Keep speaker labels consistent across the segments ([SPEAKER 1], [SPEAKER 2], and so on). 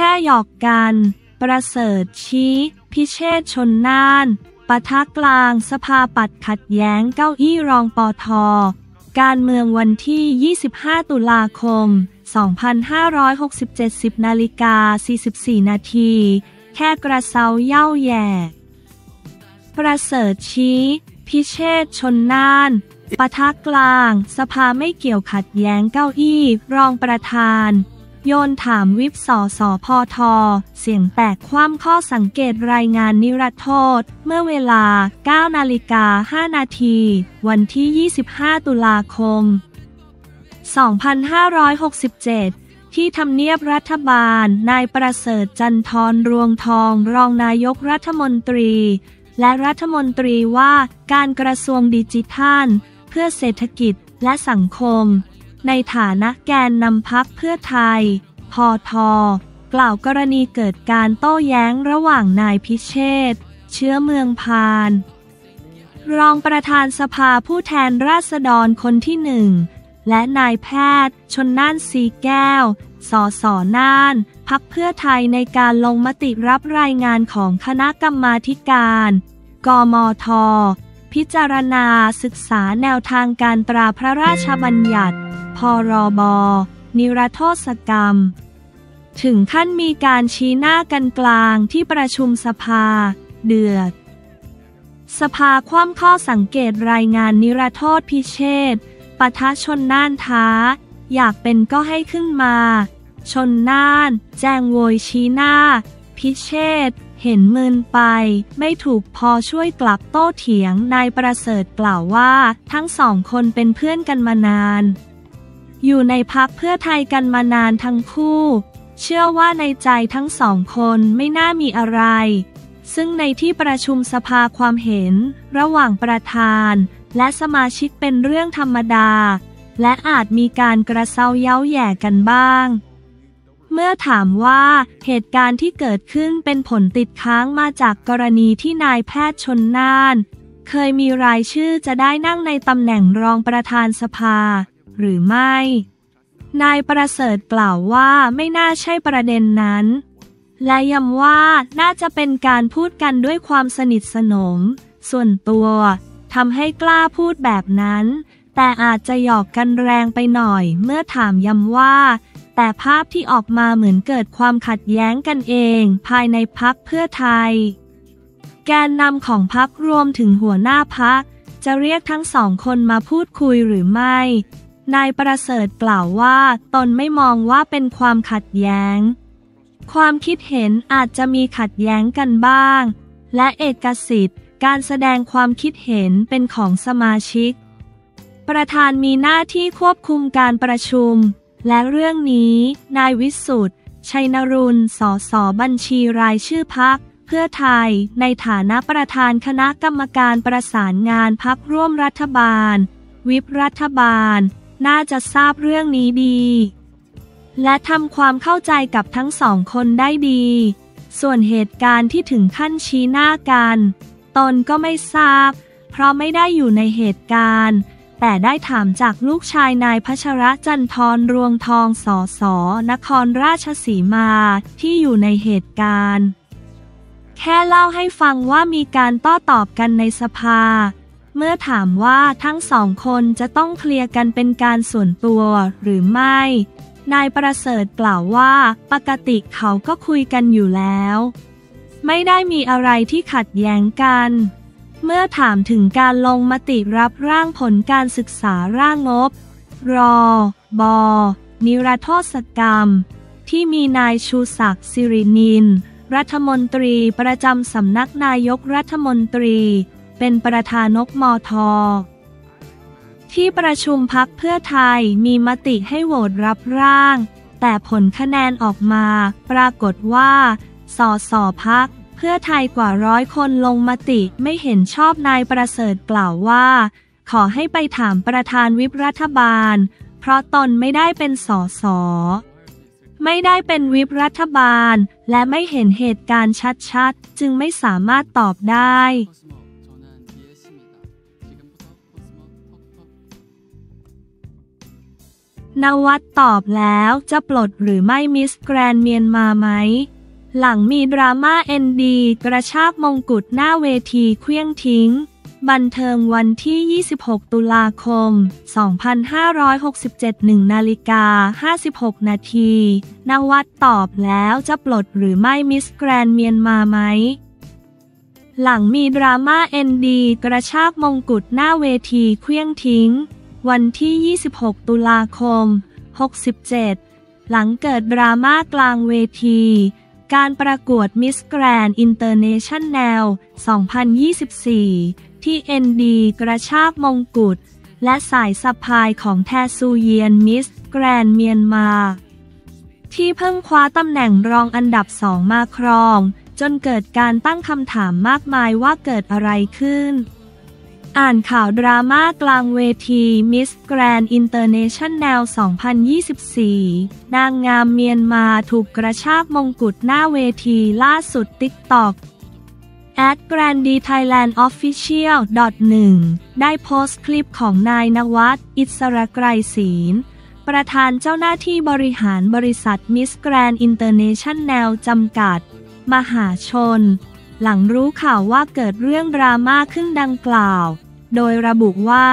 [SPEAKER 1] ค่หยอกกัน ประเสริฐชี้ พิเชษชนน่านปะทะกลางสภาปัดขัดแย้งเก้าอี้รองปอทอการเมืองวันที่ 25 ตุลาคม 2567 10นาฬิกา 44 นาที แค่กระเซาเย่าแย่ ประเสริฐชี้ พิเชษชนน่านปะทะกลาง สภาไม่เกี่ยวขัดแย้งเก้าอี้ รองประธาน โยนถามวิบสอสอพอทอเสียงแตกคว่ำข้อสังเกตรายงานนิรโทษ เมื่อเวลา 9 นาฬิกา 5 นาที วันที่ 25 ตุลาคม 2567ที่ทำเนียบรัฐบาล นายประเสริฐจันทรรวงทอง รองนายกรัฐมนตรี และรัฐมนตรีว่าการกระทรวงดิจิทัล เพื่อเศรษฐกิจและสังคม ในฐานะแกนนำพักเพื่อไทย พอทกล่าวกรณีเกิดการโต้แย้งระหว่างนายพิเชษเชื้อเมืองพาน รองประธานสภาผู้แทนราษฎรคนที่หนึ่ง และนายแพทย์ ชนน่านสีแก้ว สอสอน่าน พักเพื่อไทยในการลงมติรับรายงานของคณะกรรมาธิการ กมท พิจารณาศึกษาแนวทางการตราพระราชบัญญัติ พรบ นิรโทษกรรม ถึงขั้นมีการชี้หน้ากันกลางที่ประชุมสภา เดือด สภาคว่ำข้อสังเกตรายงานนิรโทษพิเชษปะทะชนน่านท้า อยากเป็นก็ให้ขึ้นมา ชนน่าน แจงโวยชี้หน้า พิเชษเห็นมืนไป ไม่ถูกพอช่วยกลับโต้เถียงนายประเสริฐกล่าวว่า ทั้งสองคนเป็นเพื่อนกันมานาน อยู่ในพักเพื่อไทยกันมานานทั้งคู่ เชื่อว่าในใจทั้งสองคนไม่น่ามีอะไร ซึ่งในที่ประชุมสภาความเห็น ระหว่างประธาน และสมาชิกเป็นเรื่องธรรมดา และอาจมีการกระเซาเย้าแย่กันบ้าง เมื่อถามว่าเหตุการณ์ที่เกิดขึ้นเป็นผลติดค้างมาจากกรณีที่นายแพทย์ชนน่าน เคยมีรายชื่อจะได้นั่งในตำแหน่งรองประธานสภา หรือไม่ นายประเสริฐกล่าวว่าไม่น่าใช่ประเด็นนั้น และย้ำว่าน่าจะเป็นการพูดกันด้วยความสนิทสนม ส่วนตัวทำให้กล้าพูดแบบนั้น แต่อาจจะหยอกกันแรงไปหน่อยเมื่อถามย้ำว่า แต่ภาพที่ออกมาเหมือนเกิดความขัดแย้งกันเอง ภายในพักเพื่อไทย แกนนำของพักรวมถึงหัวหน้าพักจะเรียกทั้งสองคนมาพูดคุยหรือไม่ นายประเสริฐกล่าวว่า ตนไม่มองว่าเป็นความขัดแย้ง ความคิดเห็นอาจจะมีขัดแย้งกันบ้าง และเอกสิทธิ์ การแสดงความคิดเห็นเป็นของสมาชิก ประธานมีหน้าที่ควบคุมการประชุม และเรื่องนี้ นายวิสุทธ์ชัยนรุณสอสอบัญชีรายชื่อพักเพื่อไทยในฐานะประธานคณะกรรมการประสานงานพักร่วมรัฐบาล วิปรัฐบาล น่าจะทราบเรื่องนี้ดี และทำความเข้าใจกับทั้งสองคนได้ดี ส่วนเหตุการณ์ที่ถึงขั้นชี้หน้ากัน ตนก็ไม่ทราบ เพราะไม่ได้อยู่ในเหตุการณ์ แต่ได้ถามจากลูกชายนายพัชระจันทรรวงทองสอสอนครราชสีมาที่อยู่ในเหตุการณ์ แค่เล่าให้ฟังว่ามีการโต้ตอบกันในสภา เมื่อถามว่าทั้งสองคนจะต้องเคลียร์กันเป็นการส่วนตัวหรือไม่ นายประเสริฐกล่าวว่า ปกติเขาก็คุยกันอยู่แล้ว ไม่ได้มีอะไรที่ขัดแย้งกัน เมื่อถามถึงการลงมติรับร่างผลการศึกษาร่างงบ รอบอนิรโทษกรรม ที่มีนายชูศักดิ์สิรินิน รัฐมนตรีประจำสำนักนายกรัฐมนตรี เป็นประธานกมท ที่ประชุมพักเพื่อไทยมีมติให้โหวตรับร่าง แต่ผลคะแนนออกมา ปรากฏว่าสอสอพักเพื่อไทยกว่าร้อยคนลงมติไม่เห็นชอบนายประเสริฐกล่าวว่า ขอให้ไปถามประธานวิปรัฐบาล เพราะตนไม่ได้เป็นสอสอไม่ได้เป็นวิปรัฐบาล และไม่เห็นเหตุการณ์ชัดๆ จึงไม่สามารถตอบได้
[SPEAKER 2] ณวัฒ
[SPEAKER 1] น์ตอบแล้วจะปลดหรือไม่มิสแกรนด์เมียนมาไหม หลังมีดราม่า ND กระชากมงกุฎหน้าเวทีเขวี้ยงทิ้ง บันเทิงวันที่ 26 ตุลาคม 2567 1นาฬิกา56 นาทีณวัฒน์ตอบแล้วจะปลดหรือไม่มิสแกรนด์เมียนมาไหมหลังมีดราม่า ND กระชากมงกุฎหน้าเวทีเคลี้ยงทิ้ง วันที่ 26 ตุลาคม 67 หลังเกิดดราม่ากลางเวที การประกวดมิสแกรนด์อินเตอร์เนชั่นแนล 2024 ที่ ND กระชากมงกุฎและสายสะพายของแทซูเยียนมิสแกรนด์เมียนมา ที่เพิ่งคว้าตำแหน่งรองอันดับสองมาครอง จนเกิดการตั้งคำถามมากมายว่าเกิดอะไรขึ้น อ่านข่าวดราม่ากลางเวทีมิสแกรนด์อินเตอร์เนชั่นแนล 2024 นางงามเมียนมาถูกกระชากมงกุฎหน้าเวทีล่าสุด TikTok at Grandi Thailand Official 1ได้โพสต์คลิปของนายณวัฒน์ อิสรไกรศีลประธานเจ้าหน้าที่บริหารบริษัทมิสแกรนด์อินเตอร์เนชั่นแนลจำกัด มหาชน หลังรู้ข่าวว่าเกิดเรื่องดราม่าขึ้นดังกล่าว โดยระบุว่า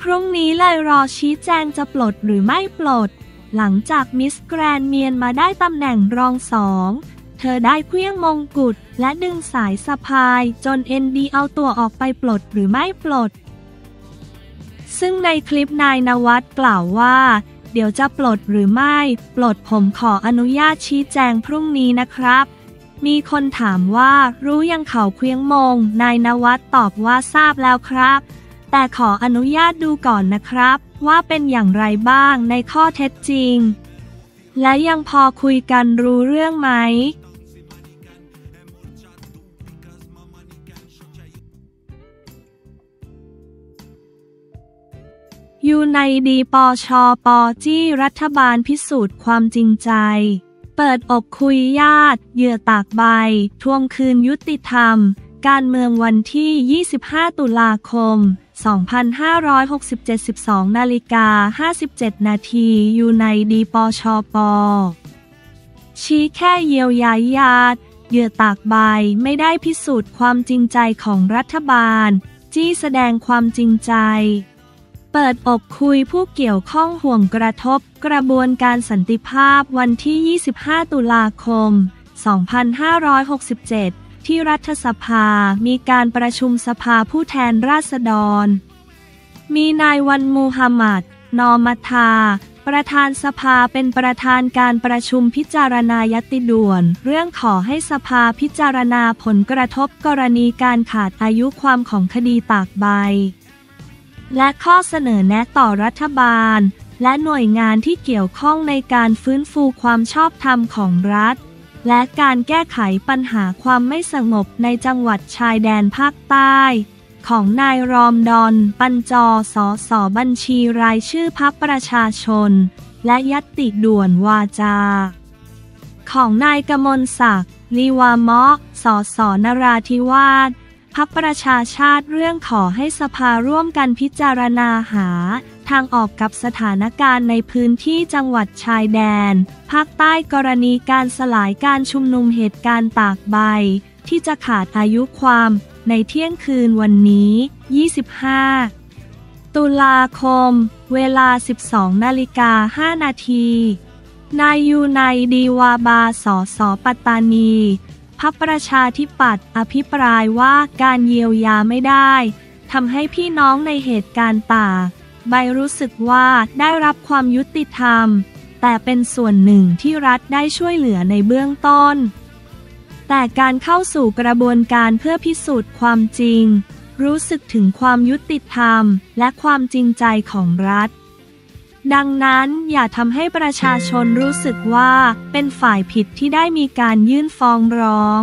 [SPEAKER 1] พรุ่งนี้เลยรอชี้แจงจะปลดหรือไม่ปลด หลังจากมิสแกรนเมียนมาได้ตำแหน่งรองสองเธอได้เคลี้ยงมงกุฎและดึงสายสะพายจนเอ็นดีเอาตัวออกไปปลดหรือไม่ปลด ซึ่งในคลิปนายนวัดกล่าวว่า เดี๋ยวจะปลดหรือไม่ ปลดผมขออนุญาตชี้แจงพรุ่งนี้นะครับ มีคนถามว่ารู้ยังเขาเคลี้ยงมง นายนวัดตอบว่าทราบแล้วครับ แต่ขออนุญาตดูก่อนนะครับ ว่าเป็นอย่างไรบ้างในข้อเท็จจริง และยังพอคุยกันรู้เรื่องไหม อยู่ในดีปอชอปอจี้รัฐบาลพิสูจน์ความจริงใจ เปิดอกคุยญาติ เหยื่อตากใบ ทวงคืนยุติธรรม การเมืองวันที่ 25 ตุลาคม 2567 12นาฬิกา57 นาทีอยู่ในดีปอชอปชี้แค่เยียวยาญาติ เหยื่อตากใบไม่ได้พิสูจน์ความจริงใจของรัฐบาล จี้แสดงความจริงใจ เปิดอกคุยผู้เกี่ยวข้องห่วงกระทบกระบวนการสันติภาพวันที่ 25 ตุลาคม 2567 ที่รัฐสภา มีการประชุมสภาผู้แทนราษฎร มีนายวันมูฮัมหมัด นอมัทา ประธานสภาเป็นประธานการประชุมพิจารณายติด่วน เรื่องขอให้สภาพิจารณาผลกระทบกรณีการขาดอายุความของคดีตากใบ และข้อเสนอแนะต่อรัฐบาล และหน่วยงานที่เกี่ยวข้องในการฟื้นฟูความชอบธรรมของรัฐ และการแก้ไขปัญหาความไม่สงบในจังหวัดชายแดนภาคใต้ ของนายรอมดอน ปัญจอสอสอบัญชีรายชื่อพักประชาชน และยัตติด่วนวาจา ของนายกมลศักดิ์ลีวามะสอสอนราธิวาส พักประชาชาติเรื่องขอให้สภาร่วมกันพิจารณาหา ทางออกกับสถานการณ์ในพื้นที่จังหวัดชายแดน ภาคใต้กรณีการสลายการชุมนุมเหตุการณ์ตากใบ ที่จะขาดอายุความในเที่ยงคืนวันนี้ 25 ตุลาคม เวลา 12 นาฬิกา 5 นาที นายยูไนดีวาบาสอสอปัตตานี พักประชาธิปัตย์อภิปรายว่าการเยียวยาไม่ได้ทำให้พี่น้องในเหตุการณ์ตาใบรู้สึกว่าได้รับความยุติธรรม แต่เป็นส่วนหนึ่งที่รัฐได้ช่วยเหลือในเบื้องต้น แต่การเข้าสู่กระบวนการเพื่อพิสูจน์ความจริง รู้สึกถึงความยุติธรรมและความจริงใจของรัฐ ดังนั้นอย่าทำให้ประชาชนรู้สึกว่าเป็นฝ่ายผิดที่ได้มีการยื่นฟ้องร้อง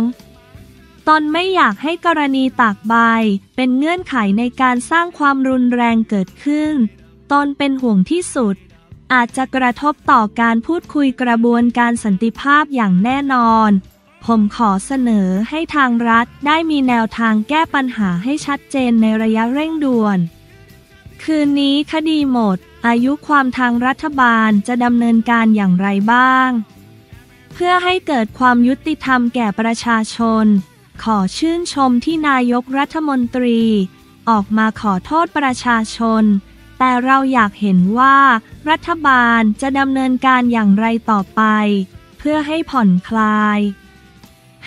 [SPEAKER 1] ตนไม่อยากให้กรณีตากใบ เป็นเงื่อนไขในการสร้างความรุนแรงเกิดขึ้น ตนเป็นห่วงที่สุด อาจจะกระทบต่อการพูดคุยกระบวนการสันติภาพอย่างแน่นอน ผมขอเสนอให้ทางรัฐได้มีแนวทางแก้ปัญหาให้ชัดเจนในระยะเร่งด่วน คืนนี้คดีหมด อายุความทางรัฐบาลจะดำเนินการอย่างไรบ้าง เพื่อให้เกิดความยุติธรรมแก่ประชาชน ขอชื่นชมที่นายกรัฐมนตรี ออกมาขอโทษประชาชน แต่เราอยากเห็นว่า รัฐบาลจะดำเนินการอย่างไรต่อไป เพื่อให้ผ่อนคลาย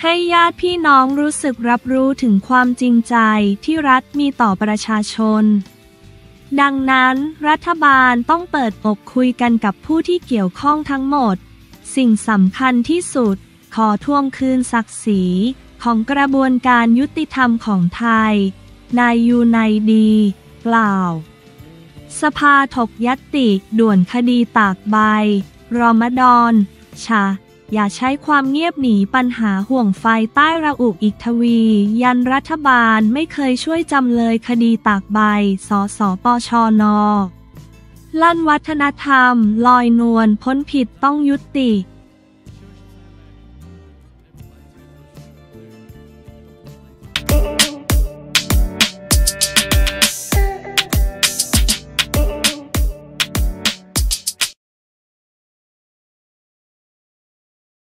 [SPEAKER 1] ให้ญาติพี่น้องรู้สึกรับรู้ถึงความจริงใจที่รัฐมีต่อประชาชน ดังนั้นรัฐบาลต้องเปิดอกคุยกันกับผู้ที่เกี่ยวข้องทั้งหมด สิ่งสำคัญที่สุด ขอทวงคืนศักดิ์ศรีของกระบวนการยุติธรรมของไทย นายยูไนดีกล่าว สภาถกยัตติด่วนคดีตากใบ รอมฎอน ชา อย่าใช้ความเงียบหนีปัญหาห่วงไฟใต้ระอุอีกทวี ยันรัฐบาลไม่เคยช่วยจำเลยคดีตากใบ สสปชนลั่นวัฒนธรรม ลอยนวลพ้นผิดต้องยุติ